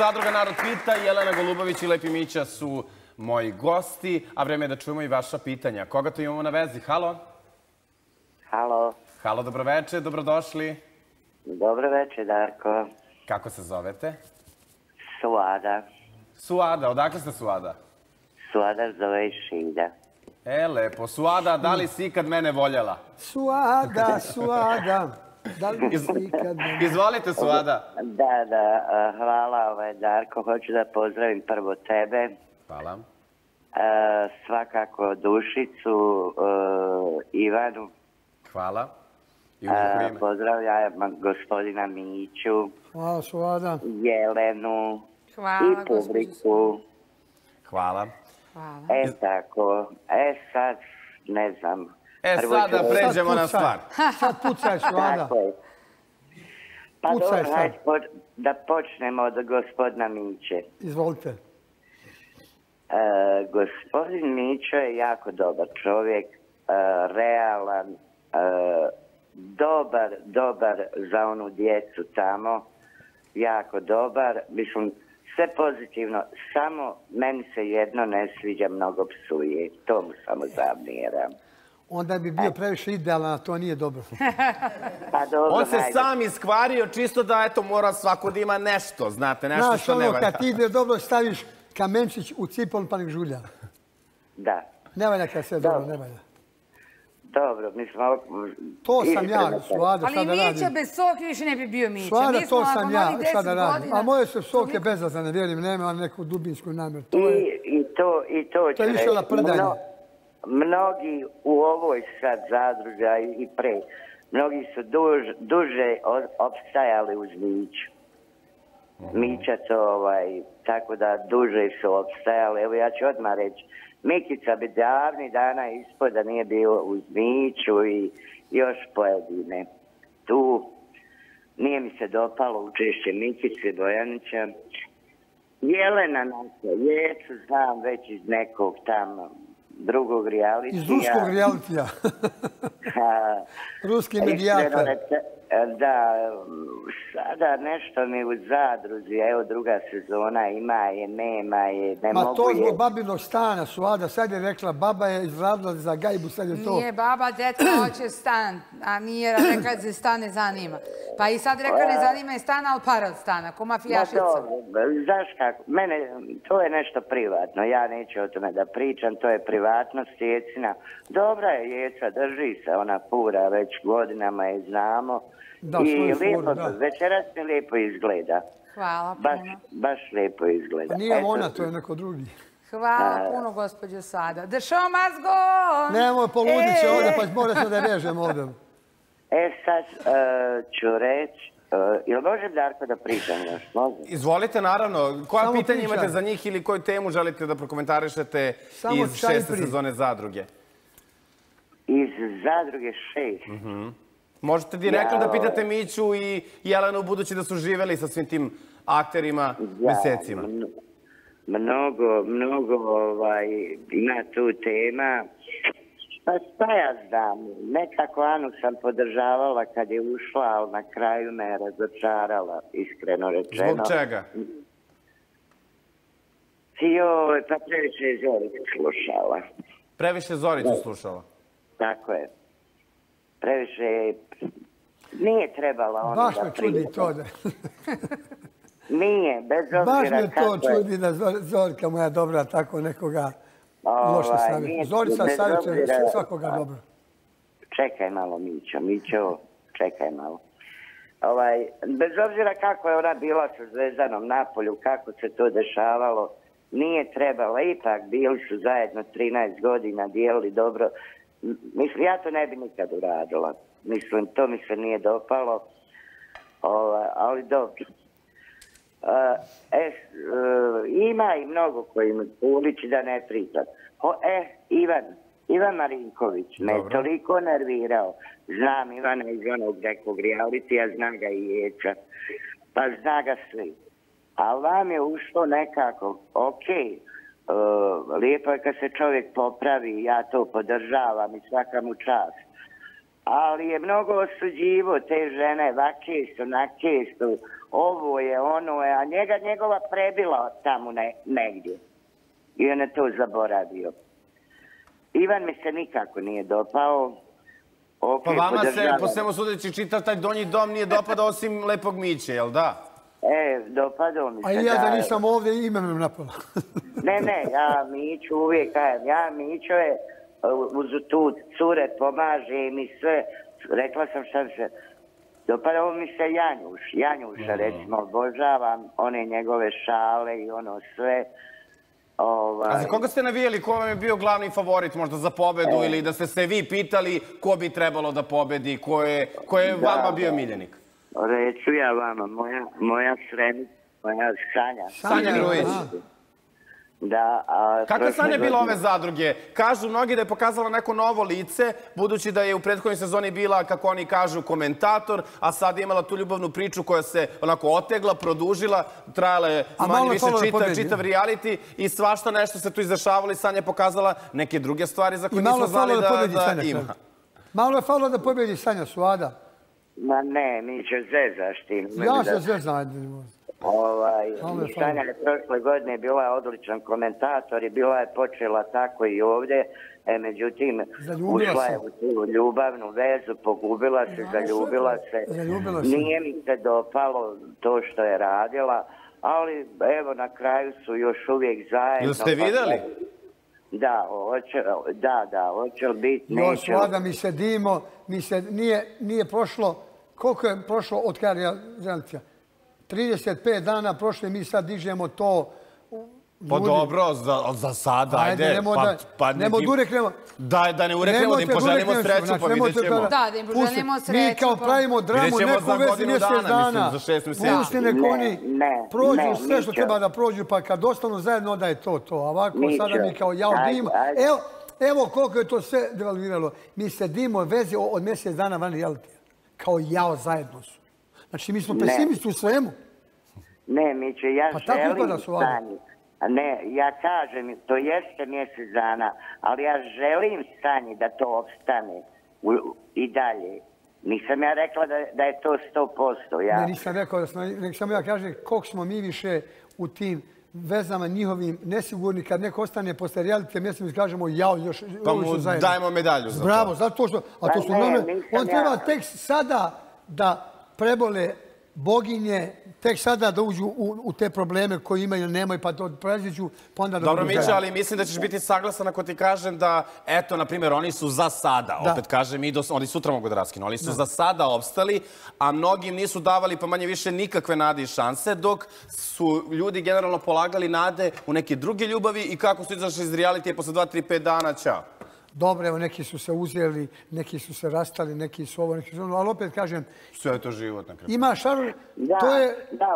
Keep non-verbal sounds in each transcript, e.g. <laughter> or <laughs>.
Zadruga Narod Pita, Jelena Golubović i Lepi Mića su moji gosti, a vreme je da čujemo i vaša pitanja. Koga to imamo na vezi? Halo? Halo. Halo, dobroveče, dobrodošli. Dobro večer, Darko. Kako se zovete? Suada. Suada, odakle ste Suada? Suada zove i Šilja. E, lepo. Suada, da li si ikad mene voljela? Suada, suada. Da li <laughs> si ikad mene... Izvolite, Suada. Da, da, hvala, ovaj, Darko. Hoću da pozdravim prvo tebe. Hvala. Svakako Dušicu, a, Ivanu. Hvala. I pozdravljam gospodina Miću, Hvala, suada. Jelenu Hvala, i publiku. Hvala. Hvala. E, tako. E, sad, ne znam. E, sada pređemo na stvar. Sad. Tako je. Pa Pucaj dobro, da počnemo od gospodina Miće. Izvolite. E, gospodin Mićo je jako dobar čovjek, e, realan, e, dobar, dobar za onu djecu tamo, jako dobar, mislim, sve pozitivno, samo meni se jedno ne sviđa, mnogo psuje, to mu samo zamjeram. Onda bi bio previše idealan, a to nije dobro. <laughs> Pa dobro, On se hajde. sam iskvario čisto da eto mora svako da ima nešto, znate, nešto Znaš, što ne ono, valja. kad ti ide dobro, staviš kamenčić u cipon pa nek žulja. Da, Ne valja kad sve dobro, Dobro. ne valja. dobro, mislim, ovo... To sam ja, Ali šta da Mića radim. bez soke više ne bi bio Mića. Smo to sam ja, šta da 10 radim. A moje su soke bezazane, vjerujem, nema neku dubinsku namjer. To je... I, I to, i to To je više reći. laprdanje. Mno- mnogi u ovoj sad zadruga i pre, mnogi su duž, duže opstajali uz Miću. Mića to, ovaj, tako da duže su opstajali. Evo ja ću odmah reći, Mikica bi davni dana ispod da nije bio uz Miću i još pojedine. Tu nije mi se dopalo učešće Mikice Bojanića. Jelena naša, jecu znam već iz nekog tamo drugog realitija. Iz ruskog realitija. <laughs> Ruski medijator. Da, sada nešto mi u zadruzi, evo druga sezona ima je, nema je, ne Ma mogu to je. zbog babinog stana, Suada. Sad je rekla, baba je izradila za gajbu, sad je to. Nije baba, djeca <clears throat> hoće stan, a nije rekla da se stan ne zanima. Pa i sad rekla ne zanima je stan, ali para od stana, ko Ma mafijašica. dobro, znaš kako, mene, to je nešto privatno, ja neću o tome da pričam, to je privatnost jecina. Dobra je jeca, drži se, ona pura, već godinama je znamo. Da, I lijepo, da. večeras mi lijepo izgleda. Hvala Baš, puno. baš lijepo izgleda. Pa nije Eto, ona, to je neko drugi. Hvala puno, gospođo Sada. The show must go on! Nemoj poludit će E, ovdje, pa morat ćemo da vežem ovdje. E sad e, ću reći, e, jel možem Darko da pričam još? Izvolite, naravno. Koja Samo pitanja imate za njih ili koju temu želite da prokomentarišete Samo iz šeste pri. sezone Zadruge? Iz zadruge šest. Možete direktno Ja, da pitate Miću i Jelenu budući da su živeli sa svim tim akterima mesecima. mno- Mnogo, mnogo ovaj, ima tu tema. Pa šta ja znam, nekako Anu sam podržavala kad je ušla, ali na kraju me je razočarala, iskreno rečeno. Zbog čega? Joj, pa previše je Zorić slušala. Previše Zoriću slušala. Tako je. Previše je... Nije trebala ona Baš da me čudi to da... Nije, bez obzira Baš me to čudi da Zor- Zorka moja dobra tako nekoga Ovaj, loše nije- savjetuje. Zorica savjetuje obzira- svakoga dobro. Čekaj malo, Mićo, Mićo, čekaj malo. Ovaj, bez obzira kako je ona bila sa Zvezdanom Napolju, kako se to dešavalo, nije trebala, ipak bili su zajedno 13 godina, dijelili dobro. Mislim, ja to ne bi nikad uradila. Mislim, to mi se nije dopalo, ovaj, ali dobro. Uh, e, uh, ima i mnogo koji mi uliči da ne pričam. Ho, e, Ivan, Ivan Marinković me Dobro. toliko nervirao. Znam Ivana iz onog nekog realitija, zna ga i Ječa. Pa zna ga svi. A vam je ušlo nekako, okej, uh, lijepo je kad se čovjek popravi, ja to podržavam i svaka mu čast ali je mnogo osuđivo te žene, vake su, nake su, ovo je, ono je, a njega njegova prebila tamo ne, negdje. I on je to zaboravio. Ivan mi se nikako nije dopao. Pa vama se, po svemu sudeći, čitav taj donji dom nije dopada osim lepog Miće, jel da? E, dopadao mi se. A i ja da nisam ovdje imenom napala. <laughs> Ne, ne, ja Miću uvijek kajem. Ja Miću je uh, uz tu cure pomaže mi sve. Rekla sam šta se... Dopadao mi se Janjuš. Janjuša, recimo, obožavam one njegove šale i ono sve. Ovaj, A za koga ste navijeli? Ko vam je bio glavni favorit možda za pobedu ili da ste se vi pitali ko bi trebalo da pobedi, ko je, ko je vama bio miljenik? Reću ja vama, moja, moja srenica, moja Sanja. Sanja Grujić. Da, a... Kakve prošle sanje je bila godine- ove zadruge? Kažu mnogi da je pokazala neko novo lice, budući da je u prethodnoj sezoni bila, kako oni kažu, komentator, a sad je imala tu ljubavnu priču koja se onako otegla, produžila, trajala je A malo manje je više da čitav, reality i svašta nešto se tu izdešavalo i Sanja je pokazala neke druge stvari za koje malo nismo znali da da, da Sanja. ima. Malo je falilo da pobedi Sanja Suada. Ma ne, mi će zezaš ti. Ja se znam. Ovaj, je Sanja je prošle godine bila odličan komentator i bila je počela tako i ovdje. E, međutim, Zaljubila ušla se. je u tu ljubavnu vezu, pogubila se, zaljubila se. Zaljubila se. Nije mi se dopalo to što je radila, ali evo na kraju su još uvijek zajedno. Jel ste pa- vidjeli? Da, hoće, da, da, hoće li biti, neće. Suada, mi sedimo, mi se nije, nije prošlo, koliko je prošlo od kada realicija? 35 dana prošle, mi sad dižemo to. Pa dobro, za, za sada, ajde. Ajde, nemoj pa, da- pa, nemoj ti- da ureknemo. Da, da ne ureknemo, da im poželimo sreću, znači, pa vidjet ćemo. da- Da, im poželimo sreću, Mi kao pa- pravimo dramu, za vezi mjesec dana, mislim, dana. za šest. Pusti nek Ne, oni prođu ne, sve što treba da prođu, pa kad ostanu zajedno, onda je to to. A ovako sada mi kao jao ajde, dim. ajde. Evo, evo koliko je to sve devalviralo. Mi sedimo vezi od mjesec dana van realitija. Kao jao zajedno su. Znači mi smo pesimisti u svemu. Ne, mi će, ja Pa tako želim izgleda su ovdje. Sanji. A Ne, ja kažem, to jeste mjesec dana, ali ja želim Sanji da to opstane u, i dalje. Nisam ja rekla da, da je to 100%. Ja, Ne, nisam rekao da smo, nek samo ja kažem koliko smo mi više u tim vezama njihovim nesigurni kad neko ostane posle realitija, mjesto mi kažemo jao, još Pa mu su zajedno. dajemo medalju za to. Bravo, zato što, a to Pa su nome, on treba ja. tek sada da prebole boginje, tek sada da uđu u, u te probleme koje imaju ili nemaju, pa to preziđu, pa onda da Dobro, Mića, ali mislim da ćeš biti saglasan ako ti kažem da, eto, na primjer, oni su za sada, Da. opet kažem, i dos, oni sutra mogu da raskinu, oni su za sada opstali, a mnogim nisu davali pa manje više nikakve nade i šanse, dok su ljudi generalno polagali nade u neke druge ljubavi i kako su izašli iz realitije posle 2, 3, 5 dana, ćao. Dobro, evo, neki su se uzeli, neki su se rastali, neki su ovo, neki su ono, ali opet kažem, Sve je to život na kraju. ima šarol, Da, to je, da,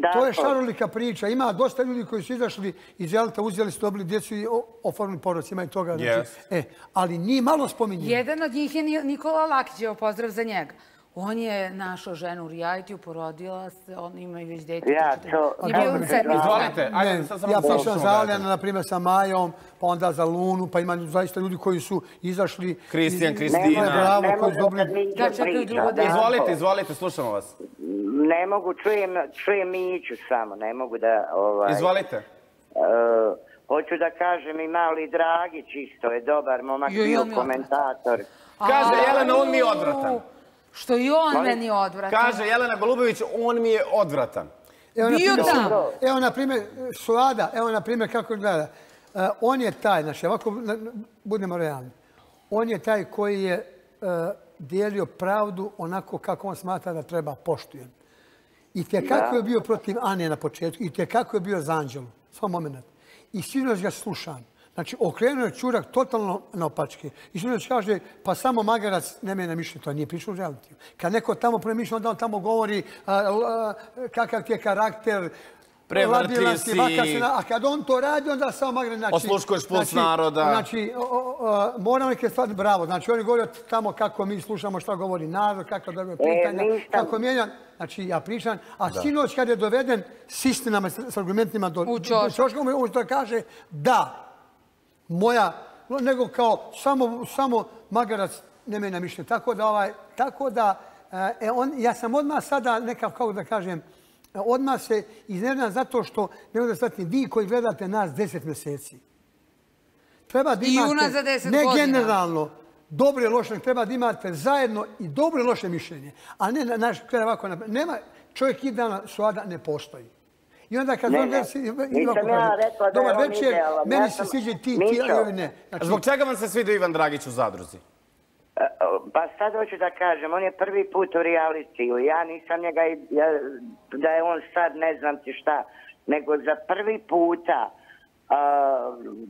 da, to je šarolika priča. Ima dosta ljudi koji su izašli iz Jelta, uzeli su, dobili djecu i oformili porodice, ima i toga. Znači, Yes. e, ali nije malo spominje. Jedan od njih je Ni- Nikola Lakić, pozdrav za njega. On je našao ženu u realitiju, porodila se, on ima i već dete. Ja četiri- to- A bio u sedmi. Izvolite, ajde, sad samo ja pričam za. Alijana, na primjer, sa Majom, pa onda za Lunu, pa ima zaista ljudi koji su izašli... Kristijan, Kristina. Ne, bravo, koji su mogu dobili... Da, čekaj, priča, drugo da- Izvolite, izvolite, slušamo vas. Ne mogu, čujem, čujem Miću samo, ne mogu da... Ovaj, Izvolite. E, hoću da kažem i mali Dragić isto je dobar momak, i bio je komentator. Kaže Jelena, on mi je odvratan. Što i on meni odvratan. Kaže Jelena Golubović, on mi je odvratan. Evo, Bio tamo. Evo, na primjer, Suada, evo, na primjer, kako gleda. E, on je taj, znači, ovako, budemo realni. On je taj koji je e, dijelio pravdu onako kako on smatra da treba poštujem. I te kako je bio protiv Ane na početku, i te kako je bio za Anđelu. Samo moment. I sinoć ga slušam. Znači, okrenuo je čurak totalno na opačke. I sinoć kaže, pa samo magarac ne mene mišlje, to nije pričao u realitiju. Kad neko tamo premišlja, onda on tamo govori a, a, kakav ti je karakter, labilan si. a kad on to radi, onda samo magarac. Znači, Osluškuješ puls naroda. Znači, o, o, o, moram neke stvari, bravo. Znači, oni govore tamo kako mi slušamo šta govori narod, kako da pitanja, nisam. kako mijenja. Znači, ja pričam. A sinoć kad je doveden s istinama, s, s argumentima do, U ćoška, on što kaže da, moja, nego kao samo, samo magarac ne mene mišlje. Tako da, ovaj, tako da, e, on, ja sam odmah sada nekav, kako da kažem, odmah se iznenadam zato što, ne da shvatim, vi koji gledate nas 10 mjeseci, treba da imate, unazad 10 ne godina. generalno, dobro i loše, treba da imate zajedno i dobro i loše mišljenje. A ne, na- naš, kada ovako, nema, čovjek idealna suada ne postoji. I onda kad Ne, on ne, desi- i nisam ja rekla da je dobar on večer, idealan, meni ja se sviđa i ti, ti, ali ne. Znači, Zbog čega vam se svidio Ivan Dragić u zadruzi? E, Pa sad hoću da kažem, on je prvi put u realitiju. Ja nisam njega, i- ja, da je on sad ne znam ti šta, nego za prvi puta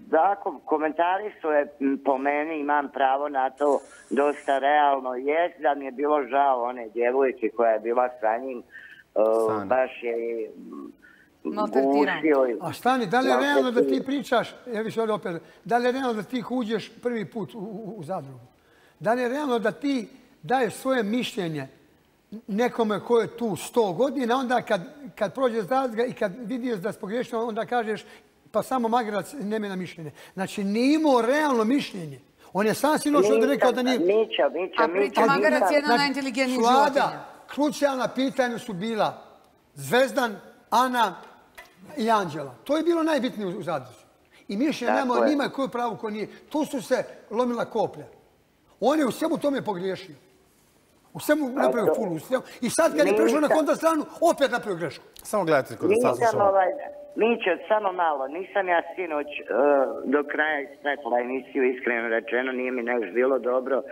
Dakle, komentari su je po meni, imam pravo na to, dosta realno. Jest da mi je bilo žao one djevojke koja je bila sa njim, baš je m, Maltretiran. gušio i- A stani, da li je realno da ti pričaš, ja više ovdje opet, da li je realno da ti uđeš prvi put u, u, u zadrugu? Da li je realno da ti daješ svoje mišljenje nekome ko je tu 100 godina, onda kad, kad prođe zadruga i kad vidiš da si pogriješio, onda kažeš pa samo Magrac nema mišljenje. Znači, nije imao realno mišljenje. On je sam sinoć ovdje rekao da nije... Mića, Mića, A Magarac nisam- je jedna od najinteligentnijih Vlada, životinja. krucijalna pitanja su bila Zvezdan, Ana i Anđela. To je bilo najbitnije u, u zadruzi. I Tako nema je. njima ko je pravo, ko nije. Tu su se lomila koplja. On je u svemu tome pogriješio. U svemu napravio to- fulu. U svemu. I sad kad je prešao na kontra stranu, opet napravio grešku. Samo gledajte kod slušamo. ovaj, Mićo, samo malo, nisam ja sinoć uh, do kraja ispretila emisiju, iskreno rečeno, nije mi nešto bilo dobro.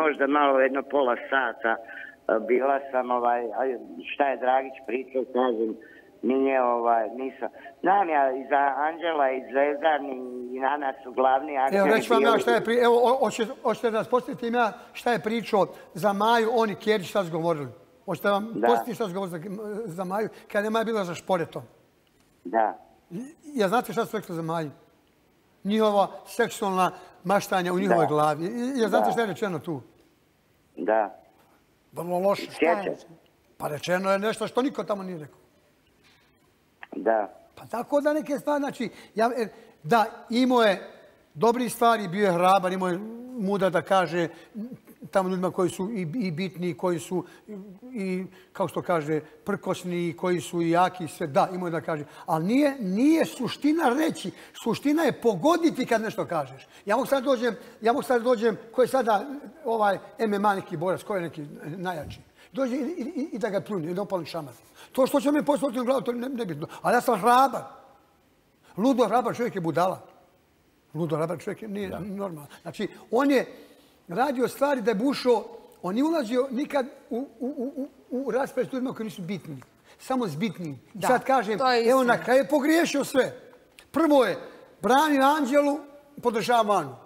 Možda malo jedno pola sata uh, bila sam, ovaj, aj, šta je Dragić pričao, kažem, nije, ovaj, nisam. Znam ja, i za Anđela i Zvezdan i Nana su glavni akteri. Evo, reći vam ja šta je pri... Evo, hoćete da vas postavite ja šta je pričao za Maju, on i Kjerić šta su govorili. Hoćete vam Da. šta su govorili za, za Maju, kada je Maja bila za šporetom. Da. Ja znate šta su rekli za Maju? Njihova seksualna maštanja u njihovoj Da. glavi. Ja znate Da. šta je rečeno tu? Da. Vrlo loše. Sjećam. Pa rečeno je nešto što niko tamo nije rekao. Da. Pa tako da neke stvari, znači, ja, e, da, imao je dobri stvari, bio je hrabar, imao je muda da kaže tamo ljudima koji su i, i bitni, koji su i, kao što kaže, prkosni, koji su i jaki, sve, da, imao je da kaže. Ali nije, nije suština reći, suština je pogoditi kad nešto kažeš. Ja mogu sad dođem, ja mogu sad dođem, ko je sada ovaj MMA neki borac, ko je neki najjači. Dođe i, i, i da ga pljuni, i da opalim šamar. To što će me poslati u glavu, to ne, ne bitno. Ali ja sam hrabar. Ludo hrabar čovjek je budala. Ludo hrabar čovjek je nije normalan. Znači, on je radio stvari da je bušao, on nije ulazio nikad u, u, u, u, u raspravu s ljudima koji nisu bitni. Samo s bitnim. I Da, sad kažem, evo na kraju je pogriješio sve. Prvo je branio Anđelu, podržava Anu.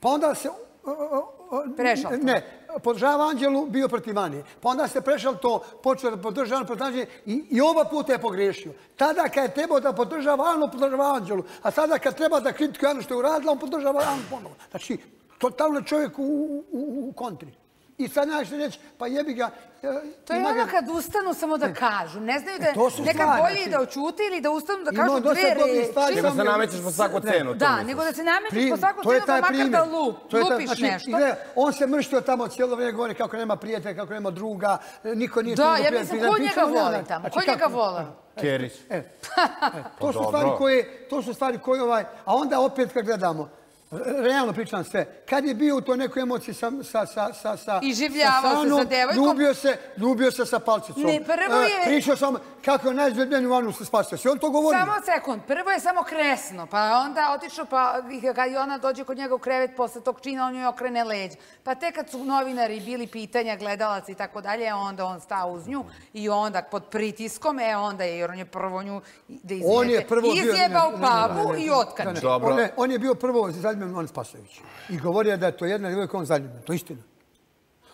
Pa onda se... o, o, o, Prešao to. Ne, podržava Anđelu, bio protiv Anije. Pa onda se prešao to, počeo da podržava Anu protiv i, i oba puta je pogriješio. Tada kad je trebao da podržava Anu, podržava Anđelu. A sada kad treba da kritikuje Anu što je uradila, on podržava Anu ponovo. Znači, totalno čovjek u, u, u kontri. I sad znaš reći, pa jebi ga... e, To je ono ga- kad ustanu samo da kažu. Ne znaju da E, to su nekad stvari, bolje znači. da očute ili da ustanu da kažu dve reči. Nego se je- namećeš po svaku cenu. Da, misliš. nego da se namećeš po svaku je cenu, pa makar da lup, To je taj- lupiš znači, nešto. gleda, on se mrštio tamo cijelo vrijeme, govori kako nema prijatelja, kako nema druga, niko nije... Da, tu ja prijatelj, mislim, da ko njega voli tamo? Znači, Ko njega voli? Kjerić. E, e, to su dobro. stvari koje, to su stvari koje ovaj, a onda opet kad gledamo, realno pričam sve, kad je bio u toj nekoj emociji sa, sa, sa, sa, sa, Iživljavao se Sanom, sa devojkom. Ljubio se, ljubio se sa palcicom. Ne, prvo je- E, pričao sam kako je najizvedbeniju vanu se spasio. Si on to govorio? Samo sekund, prvo je samo kresno, pa onda otišao, pa i kad i ona dođe kod njega u krevet posle tog čina, on joj okrene leđ. Pa tek kad su novinari bili pitanja, gledalac i tako dalje, onda on stao uz nju i onda pod pritiskom, e onda je, jer on je prvo nju da izvede. On je prvo bio... Izjebao ne, ne, ne, pavu ne, ne, i otkače. On, je bio prvo zaljubljen on Spasović. I govorio da je to jedna djevojka on zaljubljen. To je istina.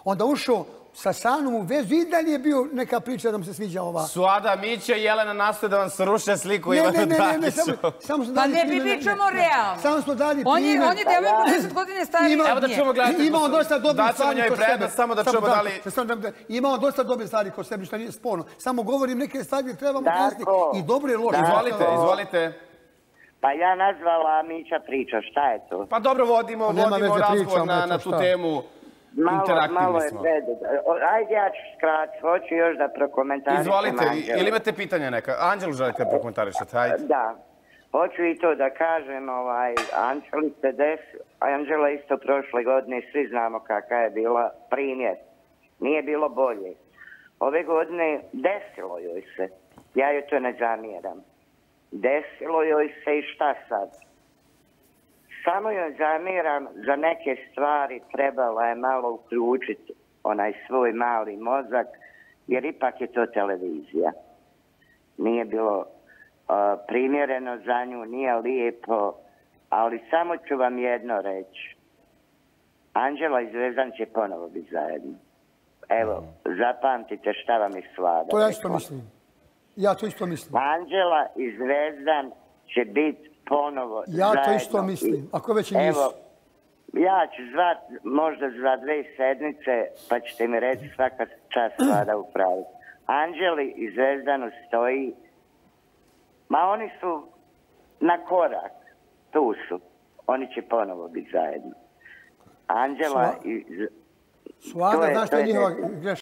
Onda ušao sa Sanom u vezu i dalje je bio neka priča da mu se sviđa ova. Suada Mića i Jelena nastoje da vam sruše sliku Ne, Ivana ne, ne, ne, samo, samo smo Pa dali ne primjer, pričamo realno. Samo smo dali On je, primjer. on je devojko 10 godine stariji Ima- Evo da čujemo, gledajte. Ima on dosta dobrih Daćemo stvari njoj kod prednost, sebe. samo da čujemo da li... Samo da- Ima on dosta dobrih stvari kod sebe, što nije sporno. Samo govorim neke stvari gdje trebamo kazati i dobre i loše. Izvolite, izvolite. Pa ja nazvala Mića priča, šta je to? Pa dobro, vodimo, Pa vodimo razgovor na, na tu temu. Malo, malo je smo. pred... o, Ajde, ja ću skratiti. Hoću još da prokomentarišem Izvolite, Anđelu. ili imate pitanja neka? Anđelu želite da prokomentarišete, hajde. Da. Hoću i to da kažem, ovaj, Anđeli se desi, Anđela isto prošle godine, svi znamo kakva je bila primjer. Nije bilo bolje. Ove godine desilo joj se. Ja joj to ne zamjeram. Desilo joj se i šta sad? Samo joj zamjeram za neke stvari trebala je malo uključiti onaj svoj mali mozak, jer ipak je to televizija. Nije bilo primjereno za nju, nije lijepo, ali samo ću vam jedno reći. Anđela i Zvezdan će ponovo biti zajedno. Evo, zapamtite šta vam je svada. To ja rekla. mislim. Ja to isto mislim. Anđela i Zvezdan će biti ponovo Ja zajedno. to isto mislim. Ako već i nisu. Ja ću zvat možda za dve sedmice, pa ćete mi reći svaka čast svada u pravu. Anđeli i Zvezdanu stoji, ma oni su na korak, tu su. Oni će ponovo biti zajedno. Anđela Sva- i... Svada, znaš to što je je njihova greška?